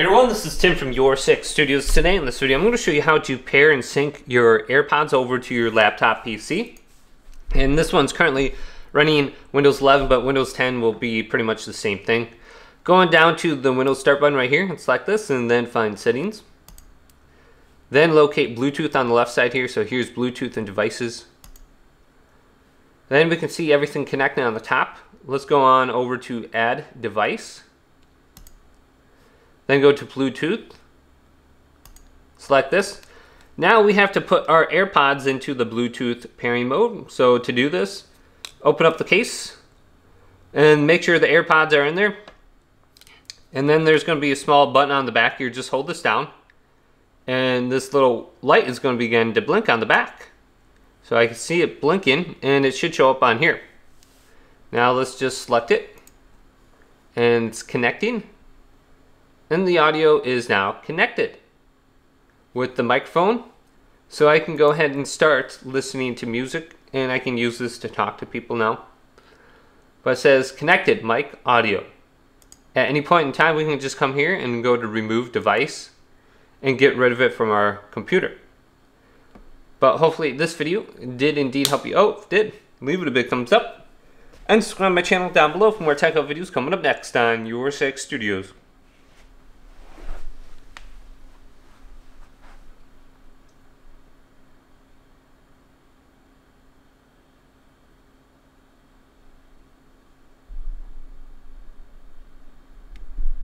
Hey everyone, this is Tim from Your Six Studios. Today in this video, I'm going to show you how to pair and sync your AirPods over to your laptop PC. And this one's currently running Windows 11, but Windows 10 will be pretty much the same thing. Going down to the Windows Start button right here and select this and then find Settings. Then locate Bluetooth on the left side here. So here's Bluetooth and devices. Then we can see everything connected on the top. Let's go on over to Add Device. Then go to Bluetooth. Select this. Now we have to put our AirPods into the Bluetooth pairing mode. So to do this, open up the case and make sure the AirPods are in there. And then there's going to be a small button on the back here. Just hold this down. And this little light is going to begin to blink on the back. So I can see it blinking and it should show up on here. Now let's just select it. And it's connecting and the audio is now connected with the microphone. So I can go ahead and start listening to music and I can use this to talk to people now. But it says connected mic audio. At any point in time, we can just come here and go to remove device and get rid of it from our computer. But hopefully this video did indeed help you out. If it did, leave it a big thumbs up. And subscribe to my channel down below for more tech videos coming up next on Your Six Studios.